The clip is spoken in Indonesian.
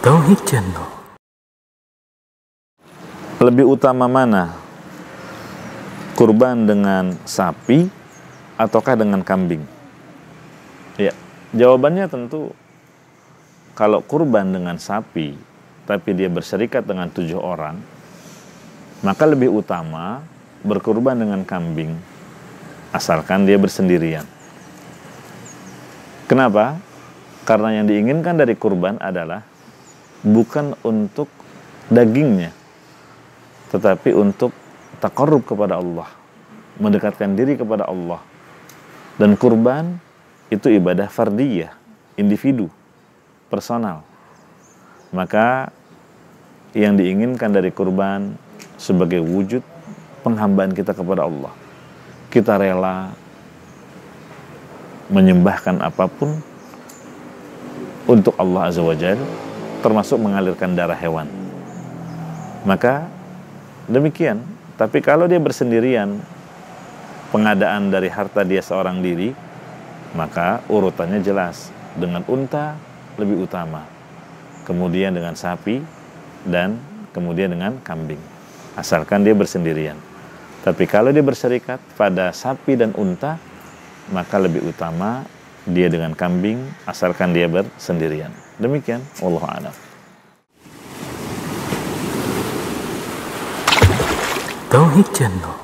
Tauhid Channel. Lebih utama mana? Kurban dengan sapi ataukah dengan kambing? Ya, jawabannya tentu kalau kurban dengan sapi tapi dia berserikat dengan tujuh orang, maka lebih utama berkurban dengan kambing asalkan dia bersendirian. Kenapa? Karena yang diinginkan dari kurban adalah bukan untuk dagingnya, tetapi untuk takarrub kepada Allah, mendekatkan diri kepada Allah. Dan kurban itu ibadah fardiyah, individu, personal. Maka yang diinginkan dari kurban sebagai wujud penghambaan kita kepada Allah. Kita rela menyembahkan apa pun untuk Allah Azza wa Jalla termasuk mengalirkan darah hewan. Maka demikian. Tapi kalau dia bersendirian, pengadaan dari harta dia seorang diri, maka urutannya jelas. Dengan unta lebih utama. Kemudian dengan sapi dan kemudian dengan kambing. Asalkan dia bersendirian. Tapi kalau dia berserikat pada sapi dan unta, maka lebih utama dia dengan kambing asalkan dia bersendirian. Demikian, Allah a'lam. Tauhid Channel.